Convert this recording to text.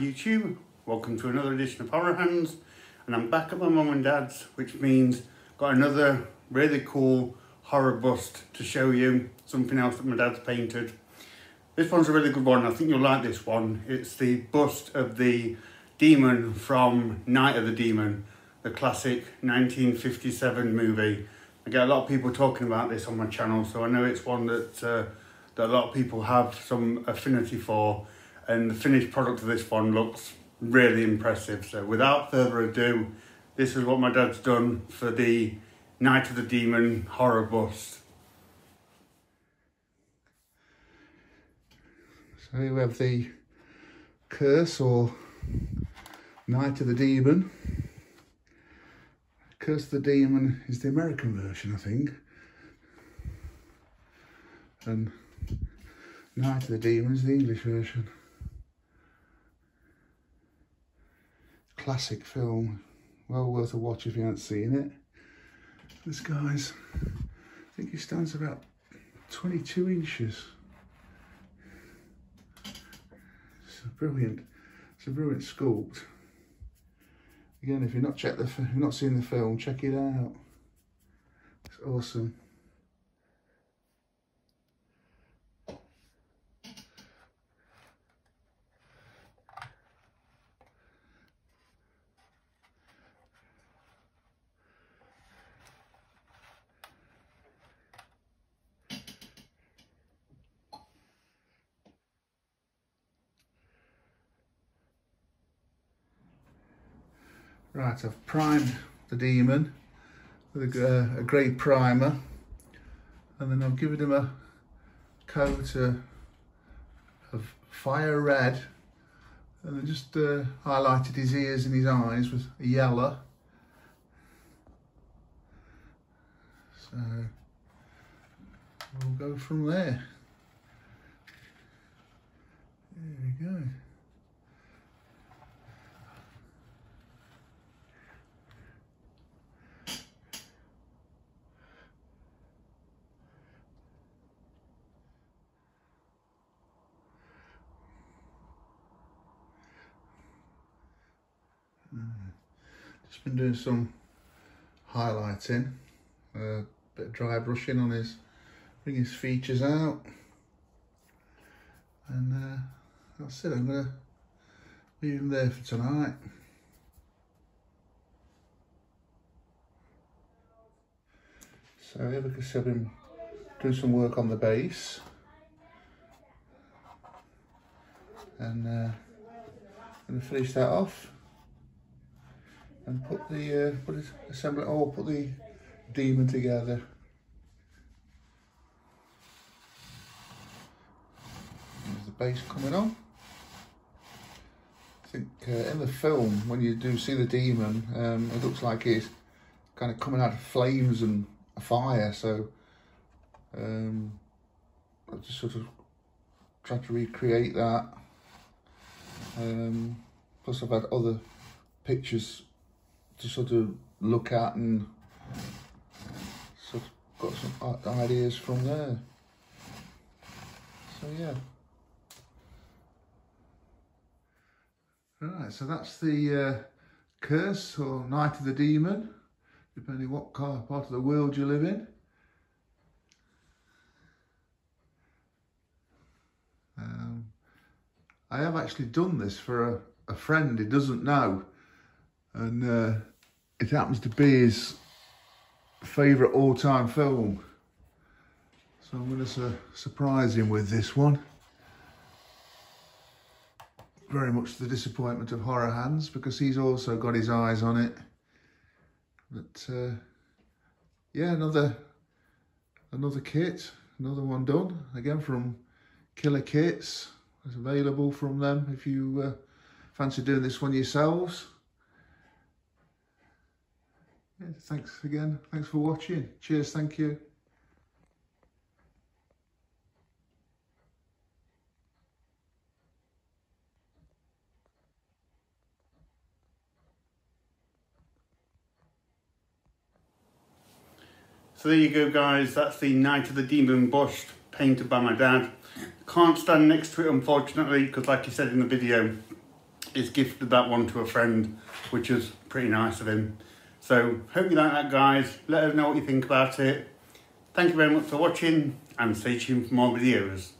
YouTube, welcome to another edition of Horror Hands and I'm back at my mum and dad's which means got another really cool horror bust to show you, something else that my dad's painted. This one's a really good one, I think you'll like this one. It's the bust of the demon from Night of the Demon, the classic 1957 movie. I get a lot of people talking about this on my channel so I know it's one that, uh, that a lot of people have some affinity for and the finished product of this one looks really impressive. So without further ado, this is what my dad's done for the Night of the Demon horror bust. So here we have the Curse or Night of the Demon. Curse of the Demon is the American version, I think. And Night of the Demon is the English version. Classic film. Well worth a watch if you haven't seen it. This guy's, I think he stands about 22 inches. It's a brilliant, it's a brilliant sculpt. Again, if you're not checked the, not seen the film, check it out. It's awesome. Right, I've primed the demon with a, uh, a grey primer and then I've given him a coat of fire red and then just uh, highlighted his ears and his eyes with a yellow. So we'll go from there. There we go. Just been doing some highlighting, a bit of dry brushing on his, bring his features out. And uh, that's it, I'm to leave him there for tonight. So here we can see I've been doing some work on the base. And uh, I'm to finish that off and put the uh, put it assemble it all, put the demon together. There's the base coming on. I think uh, in the film, when you do see the demon, um, it looks like it's kind of coming out of flames and a fire. So um, I just sort of tried to recreate that. Um, plus, I've had other pictures to sort of look at and sort of got some ideas from there. So yeah. Right, so that's the uh, curse or night of the demon, depending what part of the world you live in. Um, I have actually done this for a, a friend who doesn't know and uh, it happens to be his favourite all-time film. So I'm going to su surprise him with this one. Very much to the disappointment of Horror Hands because he's also got his eyes on it. But uh, yeah, another another kit, another one done again from Killer Kits. It's available from them if you uh, fancy doing this one yourselves thanks again. Thanks for watching. Cheers. Thank you. So there you go guys, that's the Night of the Demon bust painted by my dad. Can't stand next to it unfortunately because like he said in the video, he's gifted that one to a friend, which is pretty nice of him. So hope you like that guys. Let us know what you think about it. Thank you very much for watching and stay tuned for more videos.